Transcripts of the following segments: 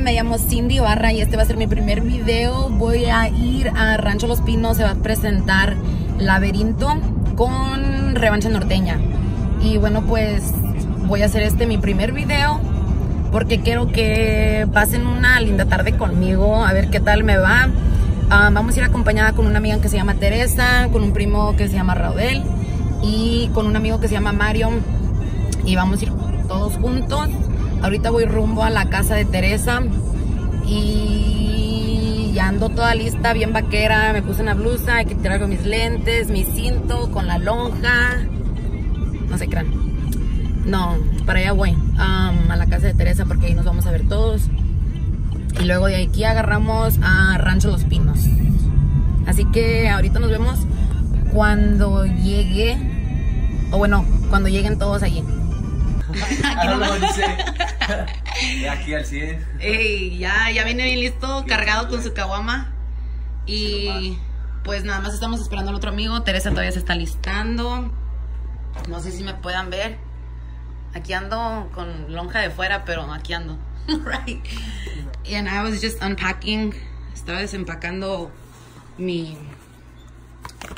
Me llamo Cindy Barra y este va a ser mi primer video. Voy a ir a Rancho Los Pinos, se va a presentar Laberinto con Revancha Norteña. Y bueno, pues voy a hacer este mi primer video porque quiero que pasen una linda tarde conmigo, a ver qué tal me va. Ah, vamos a ir acompañada con una amiga que se llama Teresa, con un primo que se llama Raudel y con un amigo que se llama Mario. Y vamos a ir todos juntos. Ahorita voy rumbo a la casa de Teresa y ya ando toda lista, bien vaquera. Me puse una blusa, hay que traigo mis lentes, mi cinto con la lonja. No se crean. No, para allá voy, a la casa de Teresa porque ahí nos vamos a ver todos. Y luego de aquí agarramos a Rancho Los Pinos. Así que ahorita nos vemos cuando llegue, o bueno, cuando lleguen todos allí. De aquí al 100. Ey, ya, ya viene bien listo, cargado con su caguama. Y pues nada más estamos esperando al otro amigo. Teresa todavía se está listando. No sé si me puedan ver. Aquí ando con lonja de fuera, pero aquí ando. right. And I was just unpacking. Estaba desempacando mi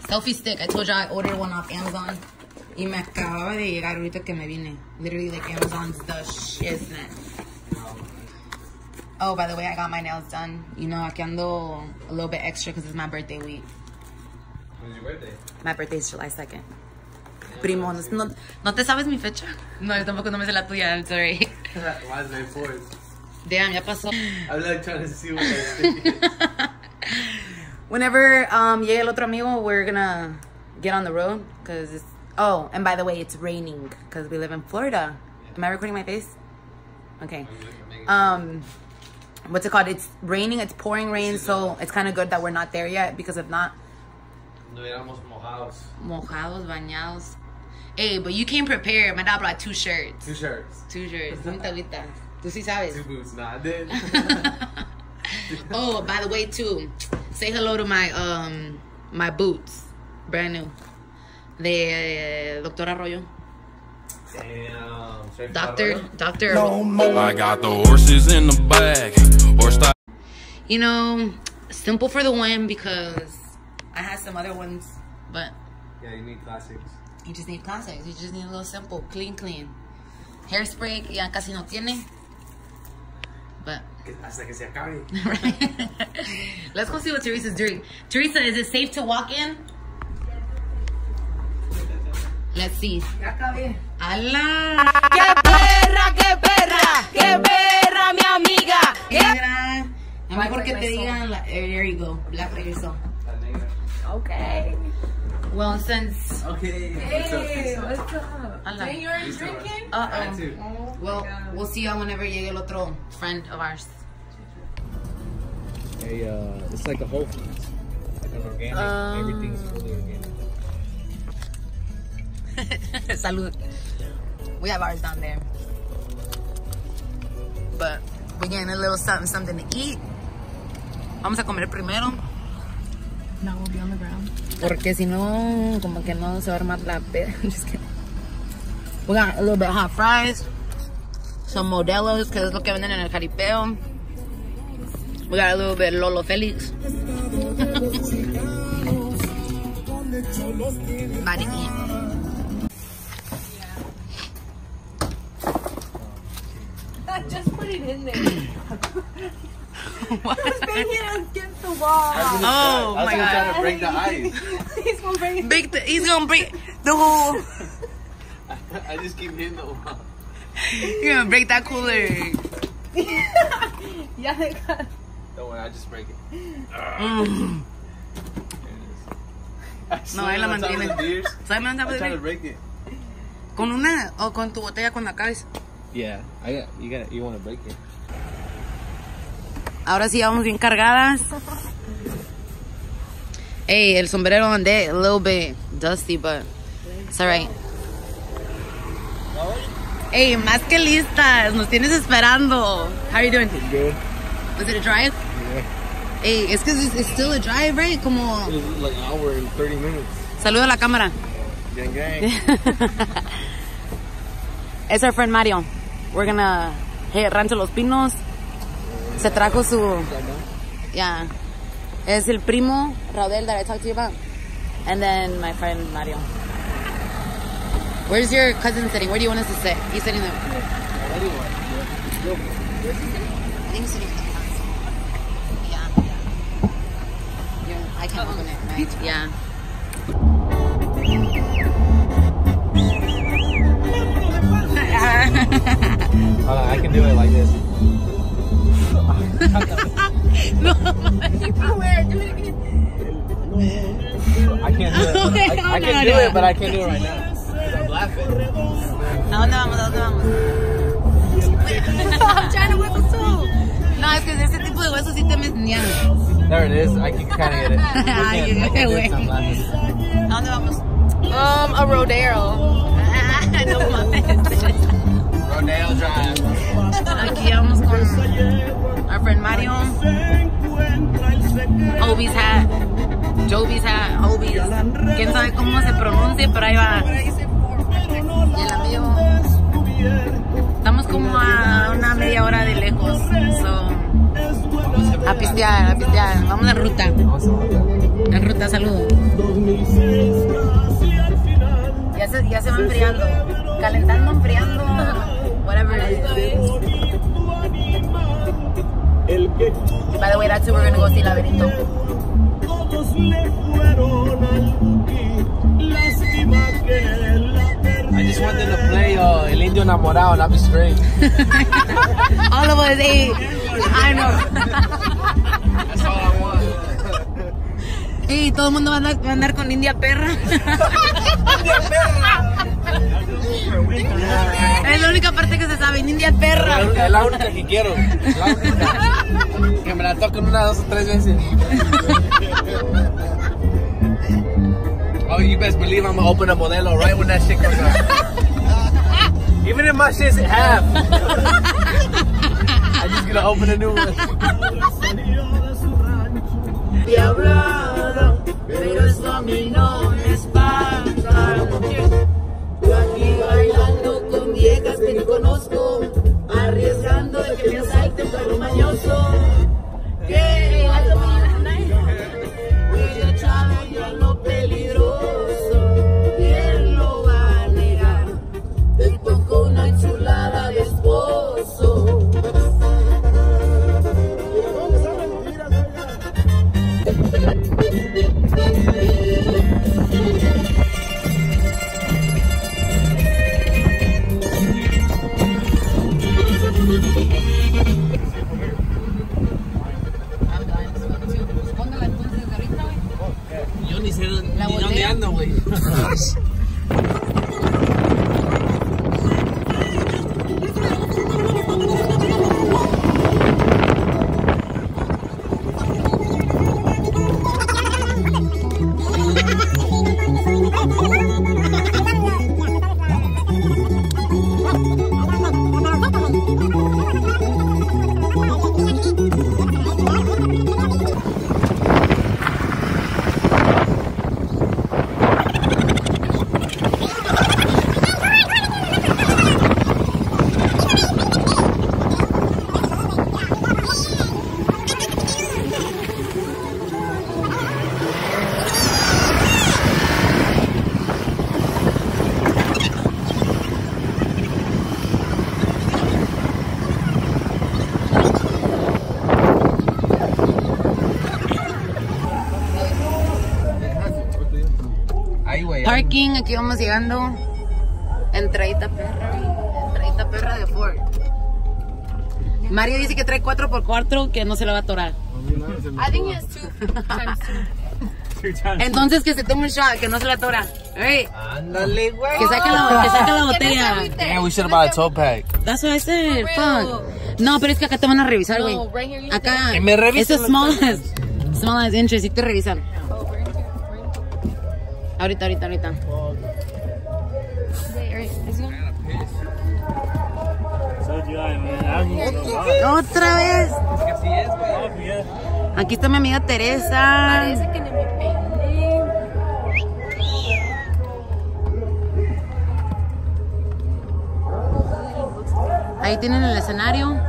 selfie stick. I told you I ordered one off Amazon. Y me acababa de llegar ahorita que me vine. Literally, like Amazon's the shiznit. Oh, by the way, I got my nails done. You know, aquí ando a little bit extra because it's my birthday week. When's your birthday? My birthday is July 2nd. Primo, ¿no, no, ¿no te sabes mi fecha? No, yo tampoco no me sé la tuya, I'm sorry. Why is 4th? Damn, ya pasó. I'm like trying to see what I. Whenever um, llegue el otro amigo, we're gonna get on the road because it's. Oh, and by the way, it's raining because we live in Florida. Am I recording my face? Okay. Um, what's it called? It's raining. It's pouring rain, so it's kind of good that we're not there yet because if not, No éramos mojados. mojados, bañados. Hey, but you came prepared. My dad brought two shirts. Two shirts. Two shirts. Una tablita. Tú sí sabes. Two boots. Nah, I didn't. Oh, by the way, too, say hello to my um my boots, brand new, de eh, Doctor Arroyo, Damn. straight Doctor from Doctor. I got the horses in the back. Horse style. You know, simple for the win because I had some other ones, but Yeah, you need classics. you just need classics. You just need a little simple, clean, clean. Hairspray que ya casi no tiene, but Hasta que se acabe. right. Let's go see what Teresa's doing. Teresa, is it safe to walk in? Let's see. ¡Hala! ¡Qué perra, qué perra! ¡Qué perra, mi amiga! Negra. A mí porque te digan, la- eh, there you go, black like yourself. La negra. Okay. Well, since, Okay. Hey, what's up? hala. Hey, you're drinking? I Uh-oh. too. Well, we'll see you whenever llegue el otro friend of ours. Hey, uh, it's like a Whole Foods. Like an organic. Um, Everything's fully organic. Salud. We have ours down there. But we're getting a little something, something to eat. Vamos a comer primero. Now we'll be on the ground. Porque si no, como que no se va a armar la peda. Just kidding. We got a little bit of hot fries. Some modelos, que es lo que venden en el jaripeo. We got a little bit of Lolo Felix. Mariquilla. Just put it in there. Bang it against the wall. Oh I was my gonna god. try to break the ice. He's gonna bring it. Big th- he's gonna break the whole. I just keep hitting the wall. You're gonna break that cooler. Yeah, they got- Don't worry, I just break it. Mm. I No, swear ahí la on top of mantiene. the beers, ¿Sabes me I try to break it. Con una o con tu botella cuando acabes. Yeah, I got. You got. You want to break it? Ahora sí vamos bien cargadas. Hey, el sombrero andé a little bit dusty, but it's alright. Hey, más que listas, nos tienes esperando. How are you doing? Good. Was it a drive? Yeah. Hey, es que it's, it's still a drive, right? Como It was like an hour and thirty minutes. saludo a la cámara. Gang gang. It's our friend Mario. We're gonna hit Rancho Los Pinos. Se trajo su. Yeah. Es el primo Raudel that I talked to you about. And then my friend Mario. Where's your cousin sitting? Where do you want us to sit? He's sitting there. I think he's sitting in the front. Yeah. yeah. I can't open it, right? Yeah. On, I can do it like this. No, I can't do it. Okay, I, I hold can on, do yeah. it, but I can't do it right now. 'Cause I'm laughing. ¿A dónde vamos? ¿A dónde vamos? I'm trying to whistle too. No, es que ese tipo de huesos sí te metían. There it is. I can kind of get it. I Ay, can't- I can't do it 'cause. I'm laughing. ¿A dónde vamos? Um, a Rodero. no mames. Rodeo Drive. Aquí vamos con our friend Mario. Obi's hat. Joby's hat. Obi's. Quién sabe cómo se pronuncie, pero ahí va. Y el amigo. Estamos como a una media hora de lejos. So, a pistear, a pistear. Vamos en ruta. En ruta, saludo. Ya se, ya se va enfriando. Calentando, enfriando. By the way, that's who we're gonna go see Laberinto. I just want them to play uh, El Indio Enamorado and I'll be straight. All of us, eh. I know. That's all I want. Y todo el mundo va a andar, va a andar con India Perra. es la única parte que se sabe, India Perra. Es la única que quiero. La única. Que me la toquen una, dos o tres veces. Oh, you best believe I'm gonna open a modelo right when that shit comes out. Even if my shit's half. I'm just gonna open a new one. pero eso a mí no me espanta. Con viejas que ni conozco, arriesgando de que me asalte un perro mañoso. Que Huele Parking, aquí vamos llegando. Entradita perra, entradita perra de Ford. Mario dice que trae 4x4 que no se la va a atorar. I think he has two times two. Entonces que se tome un shot, que no se la atora. Ey, Ándale, güey. que saque la, que saque la botella. Yeah, we should have bought a 12 pack. That's what I said. Fuck. No, pero es que acá te van a revisar, güey. No, right here you Acá. Que me revisen Eso es small small as interest. Sí te revisan. Ahorita, ahorita, ahorita. Otra vez. Aquí está mi amiga Teresa. Ahí tienen el escenario.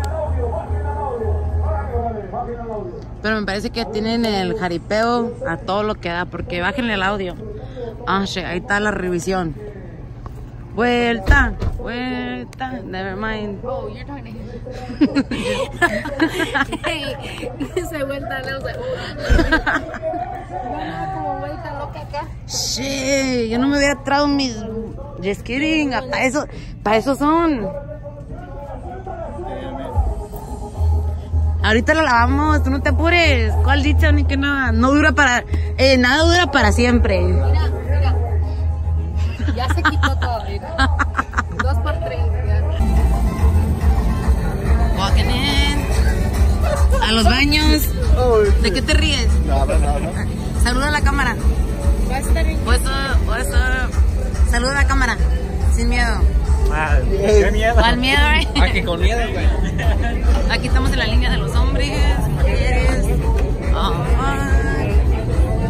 Pero me parece que tienen el jaripeo a todo lo que da, porque bájenle el audio. Ah, shit, ahí está la revisión. Vuelta, vuelta, never mind. Oh, you're talking to him. Se vuelta, le was like, como vuelta loca acá. Shit, yo no me había traído mis. Just kidding, para eso, para eso son. Ahorita la lavamos, tú no te apures. ¿Cuál dicha ni que nada? No dura para. Eh, nada dura para siempre. Mira. Ya se quitó todo. mira. Dos por tres. ya. Walking in. A los baños. ¿De qué te ríes? Nada, nada. Saluda a la cámara. What's up? What's up? Saluda a la cámara. Sin miedo. Qué miedo. ¿Cuál miedo, eh? Aquí con miedo, güey. Aquí estamos en la línea de los hombres, mujeres. Oh.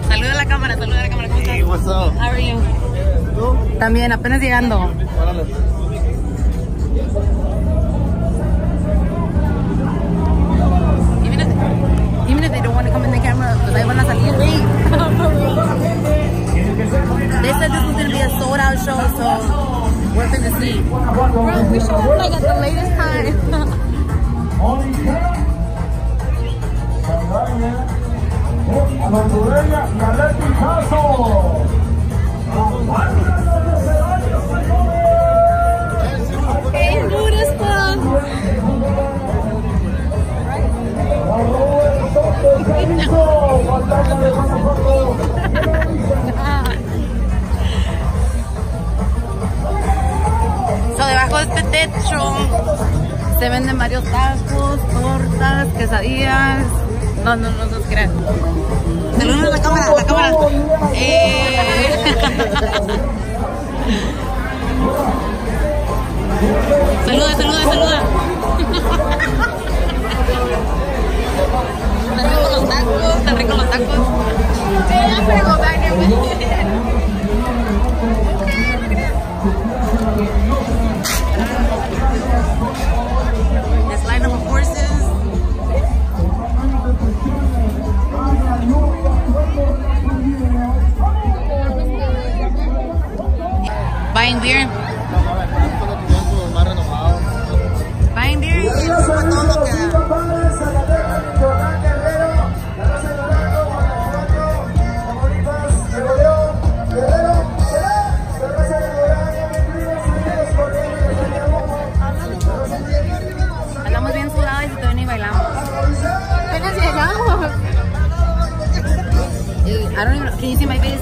Saluda a la cámara, saluda a la cámara. ¿Cómo estás? Hey, what's up? How are you? También, apenas llegando. Órale. Even if, even if they don't want to come in the camera, pues ahí van a salir. They said this was going to be a sold out show, so we're going to see. Bro, we should have like at the latest time. Hey, So, debajo de este techo se venden varios tacos, tortas, quesadillas. No, no, no, no crean. Saludos a la cámara, la cámara. Eh. saluda, saluda, saluda. Están ricos los tacos, están ricos los tacos. Can you see my face?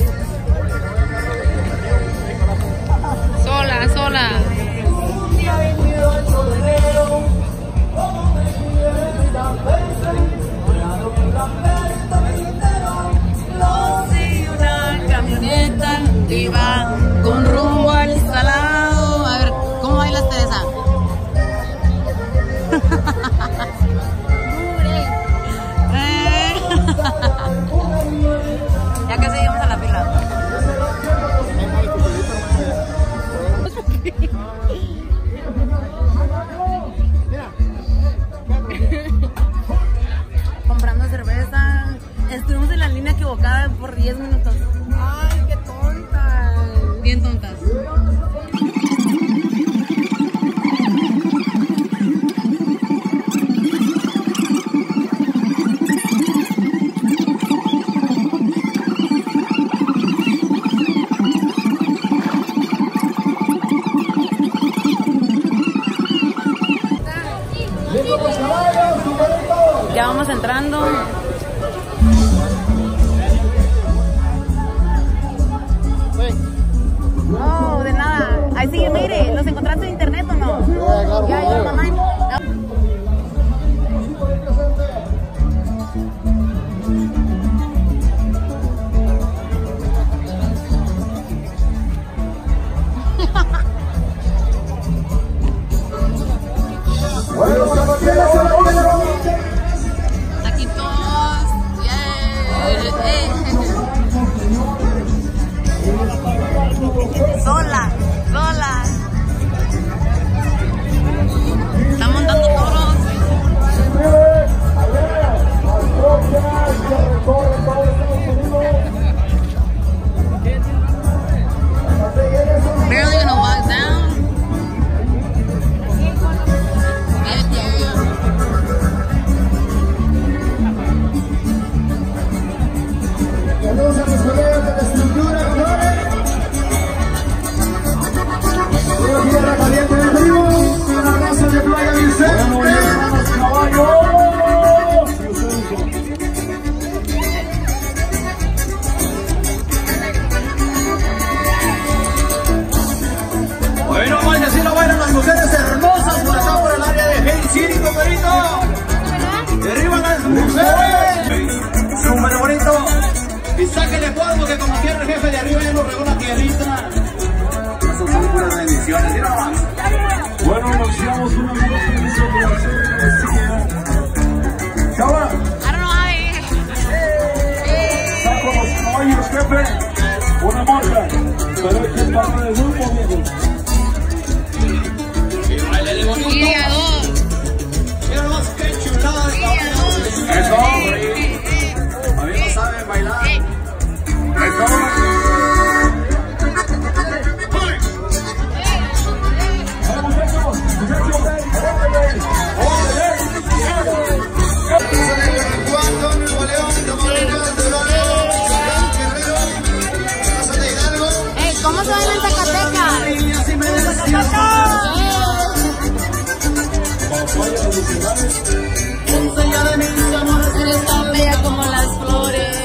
Eres tan bella como las flores.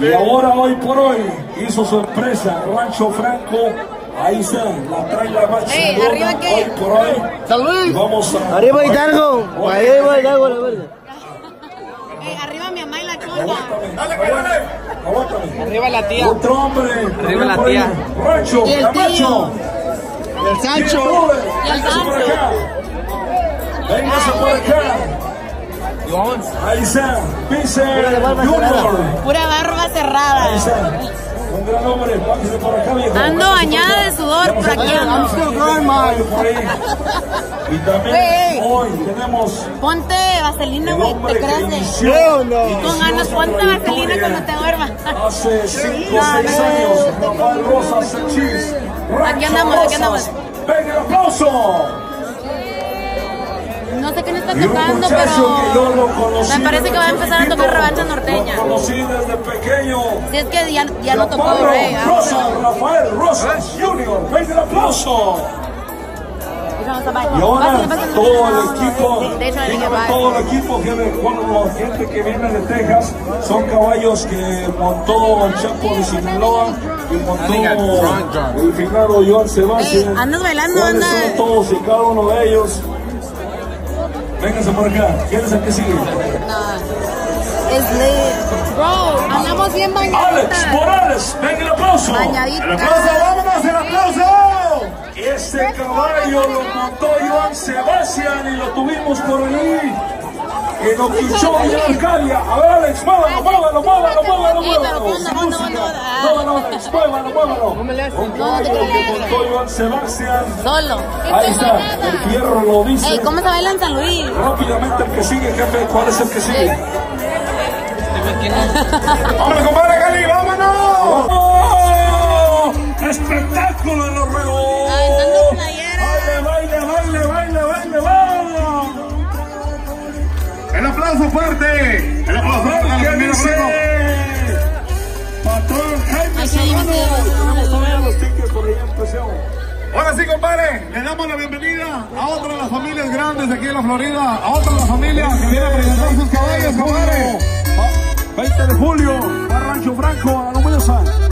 Y ahora, hoy por hoy, hizo su empresa, Rancho Franco. Ahí está, la trailer más Ey, chingona, ¿arriba qué? hoy por hoy. Y vamos a... Arriba Hidalgo. Arriba Hidalgo, la verdad. Ey, arriba mi mamá y la chota. Aguántame. Arriba la tía. Otro hombre. Arriba la tía. Rancho, Camacho. El Sancho. Y el Véngase por Sancho. acá. Véngase por acá. Ahí está, Vice Junior. Pura barba Ahí cerrada. está. Un gran hombre, por acá, viejo. Ando bañada de sudor. Y también. Hoy tenemos Ponte vaselina, el güey, te que crece. inició, Con inició ganas, ponte vaselina cuando te duermas. Hace 5 o 6 años, Rafael Rosas Sanchís. Aquí andamos, aquí andamos. Venga el aplauso. No sé quién está tocando, lo pero me parece que va a empezar a tocar revancha norteña. Lo conocí desde pequeño. Si es que ya, ya no tocó, güey. ah. Rosas, Rafael Rosas Junior. Venga el aplauso. Y ahora todo el equipo, De- de hecho, todo el equipo que me- bueno, la gente que viene de Texas son caballos que montó el Chapo de Sinaloa y montó el finado Joan Sebastián. Ey, andas bailando, ¿Cuáles anda. son todos y cada uno de ellos? Vénganse por acá. ¿Quién es el que sigue? Es lit. Bro, andamos bien Alex bañaditas. Morales, venga el aplauso. Bañaditas. El aplauso, vámonos, el aplauso. Este caballo lo montó Joan Sebastián y lo tuvimos por allí. En Oquichó y en Arcadia. A ver, Alex, muévalo, muévalo, muévalo, muévalo, muévalo. Alex, muévalo, muévalo. Un caballo que montó Joan Sebastián. Solo. Ahí está, el fierro lo dice. Ey, ¿cómo se baila en San Luis? Rápidamente el que sigue, jefe, ¿cuál es el que sigue? ¡Vámonos, compadre Cali, vámonos! ¡Espectáculo en los ruegos! ¡Baile, baile, baile, baile, baile, baile! El aplauso fuerte. El aplauso fuerte. ¿Qué Mira, dice? Franco. Patrón Jaime Serrano. Vamos a ver los tickets por ahí empecemos. Ahora sí, compadre, le damos la bienvenida a otra de las familias grandes de aquí en la Florida, a otra de las familias que viene a presentar sus caballos, compadre. Va- 20 de julio, va Rancho Franco, a la.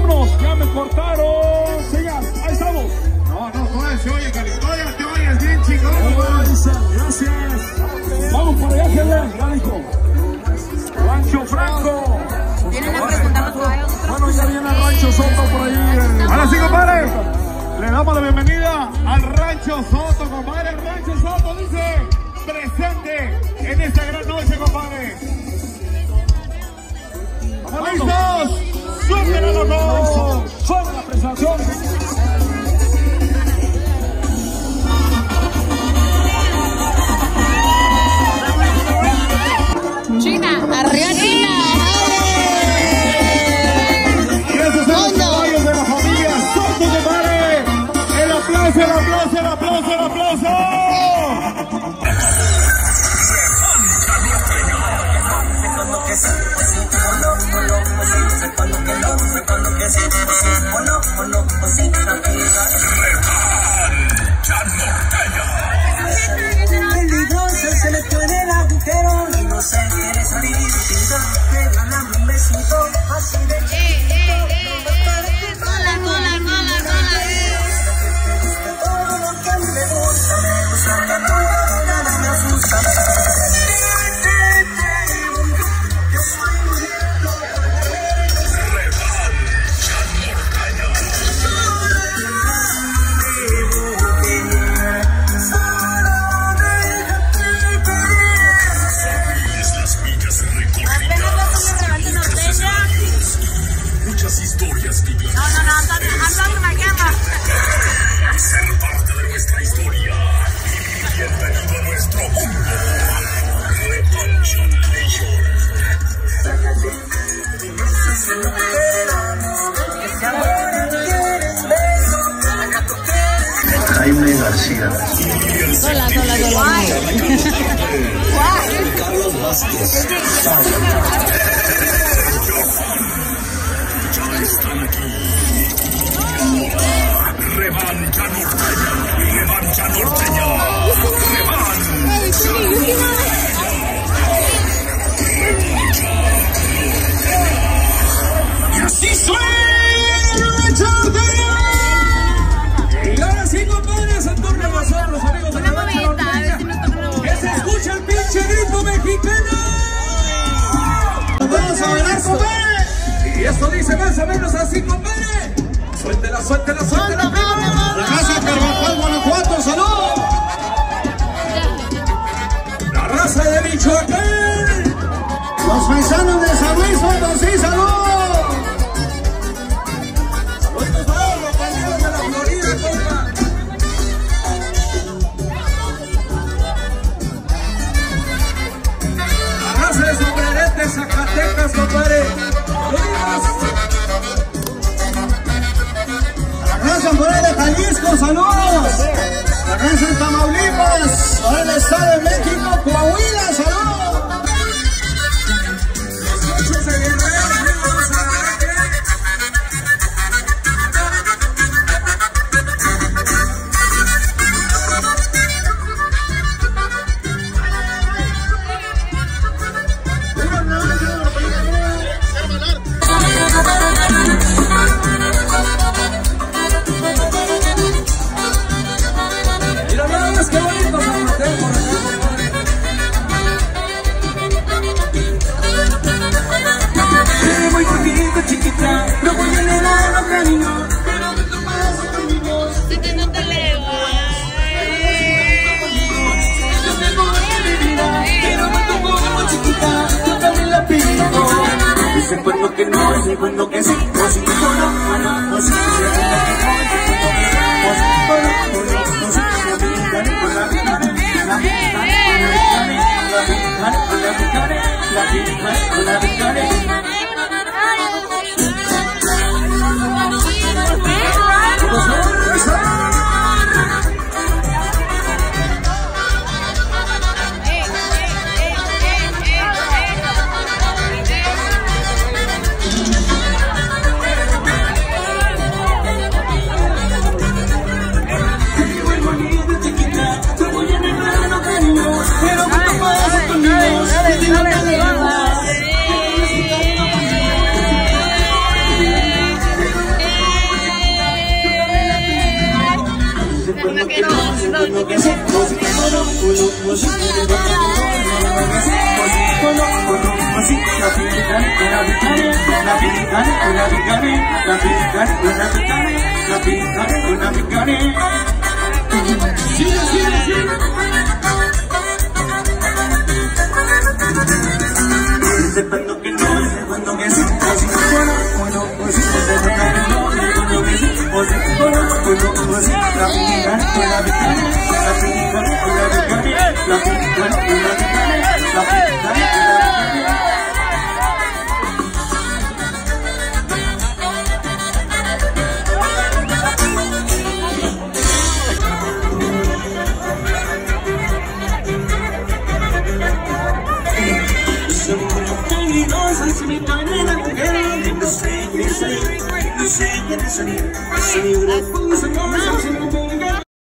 Vámonos, ya me cortaron. Sigan, ahí estamos. No, no, todavía se oye, Cali, todavía te oyes bien está, Gracias. Vamos por allá, Helen, ya dijo. Rancho Franco. Vienen a caballos. Bueno, ya viene Rancho Soto por ahí. eh. Ahora sí, compadre, le damos la bienvenida al Rancho Soto, compadre. El Rancho Soto dice presente en esta gran noche, compadre. ¿Estamos listos? ¡Suéltenlo, loco! Suena Sola, sola, sola. Revancha norteña, revancha norteña, Y así suena Revancha escucha el pinche grito mexicano. Vamos a bailar, compadre. Y esto dice más o menos así, compadre. Suéltela, suéltela, suéltela. La de Carvajal, Guanajuato, salud. Saludos. La raza en Tamaulipas, por el Estado de México, Coahuila, saludos. Que no, ese cuento que sí, o si no, no, no, no, Ese cuento que no, ese cuento que no, cuento que sí, la con la la con la la mujer, no sé